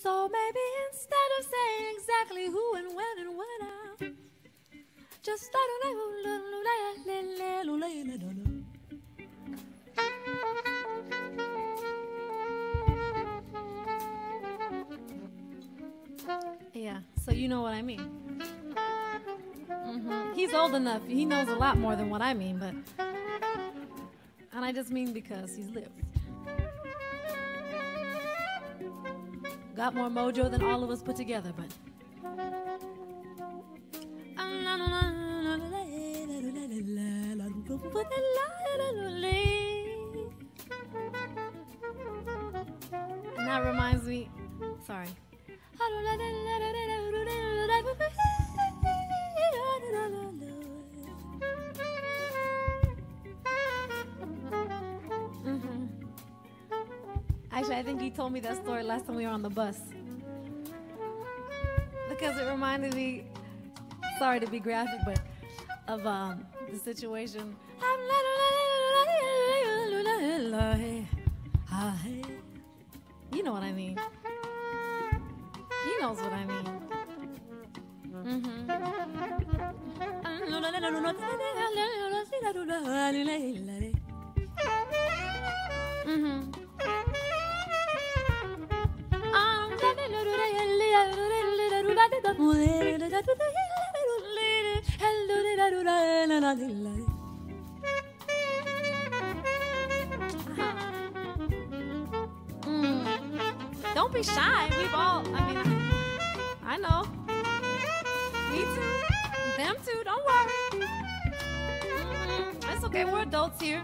So maybe instead of saying exactly who and when and when I just Yeah, so you know what I mean. hmm He's old enough. He knows a lot more than what I mean, but. And I just mean because he's lived. Got more mojo than all of us put together, but. And that reminds me, sorry. Actually, I think he told me that story last time we were on the bus. Because it reminded me, sorry to be graphic, but of um, the situation. You know what I mean. He knows what I mean. Mm-hmm. Don't be shy. We've all, I mean, I know. Me too. Them too. Don't worry. Mm, It's okay. We're adults here.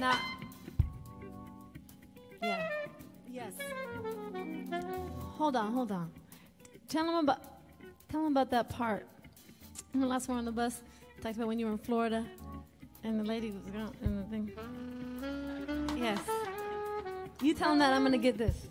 Now, yeah, yes. Hold on, hold on. Tell them about, tell them about that part. When the last one on the bus talked about when you were in Florida, and the lady was gone, and the thing. Yes. You tell them that I'm gonna get this.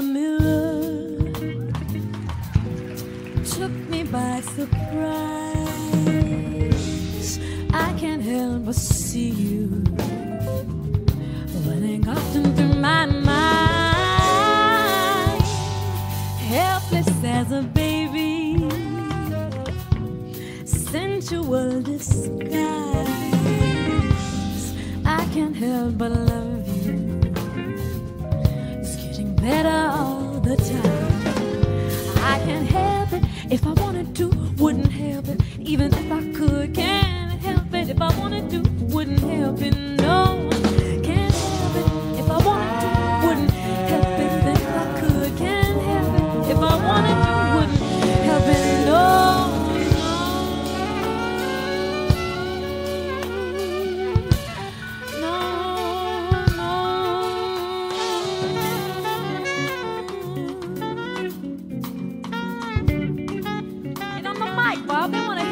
the mirror. Took me by surprise. I can't help but see you running often through my mind, helpless as a baby, sensual disguise. I can't help but love you. It's getting better the time. I can't help it if I wanted to, wouldn't help it. Even if I could, can't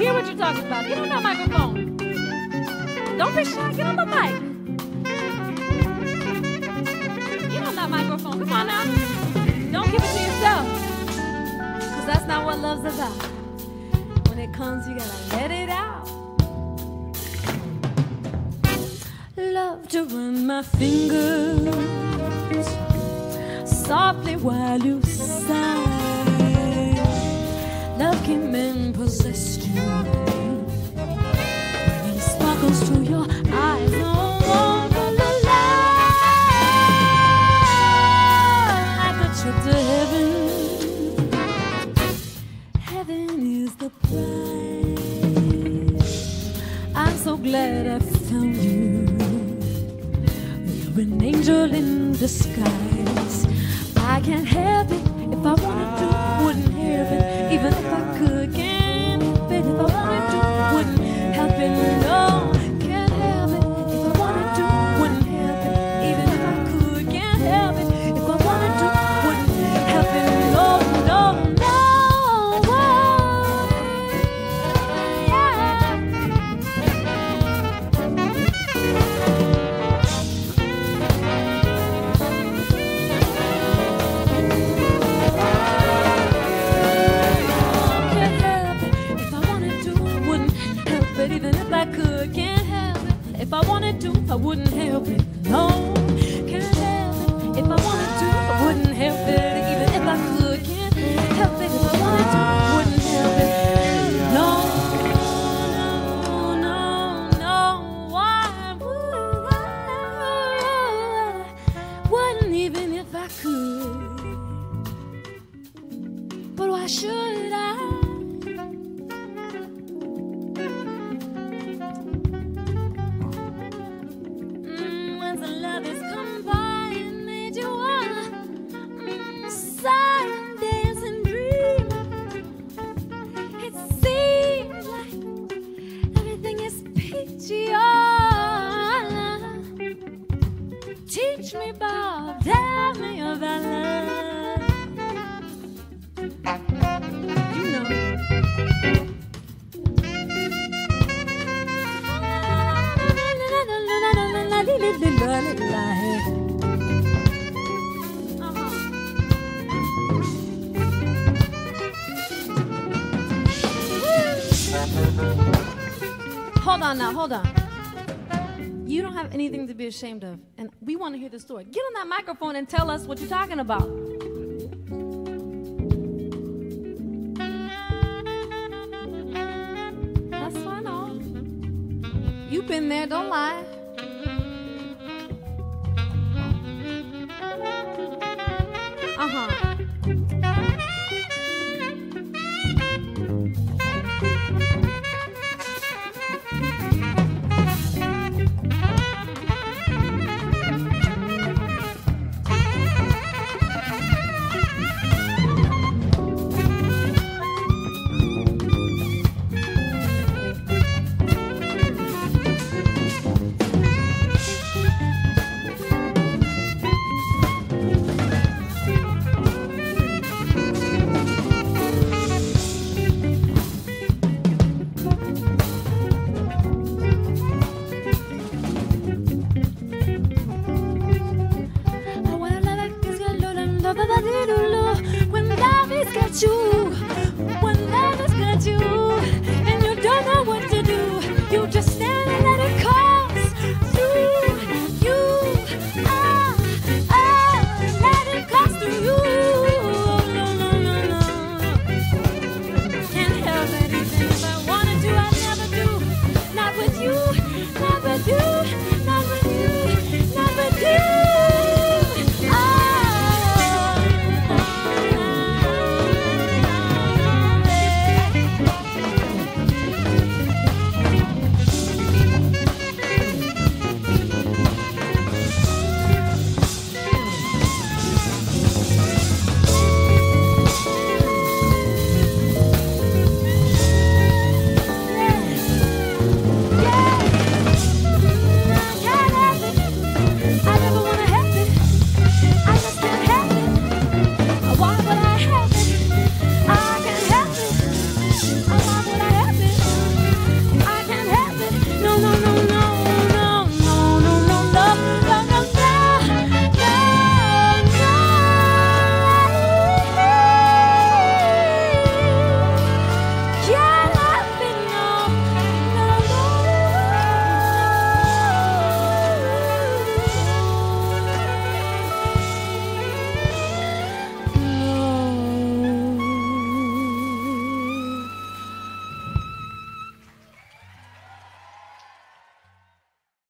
hear what you're talking about. Get on that microphone. Don't be shy. Get on the mic. Get on that microphone. Come on now. Don't keep it to yourself. Because that's not what love's about. When it comes, you gotta let it out. Love to run my fingers softly while you sigh. Love came and the glad I found you. You're an angel in disguise. Help it Hold on now, hold on. You don't have anything to be ashamed of, and we want to hear the story. Get on that microphone and tell us what you're talking about. That's fine, all. You've been there, don't lie.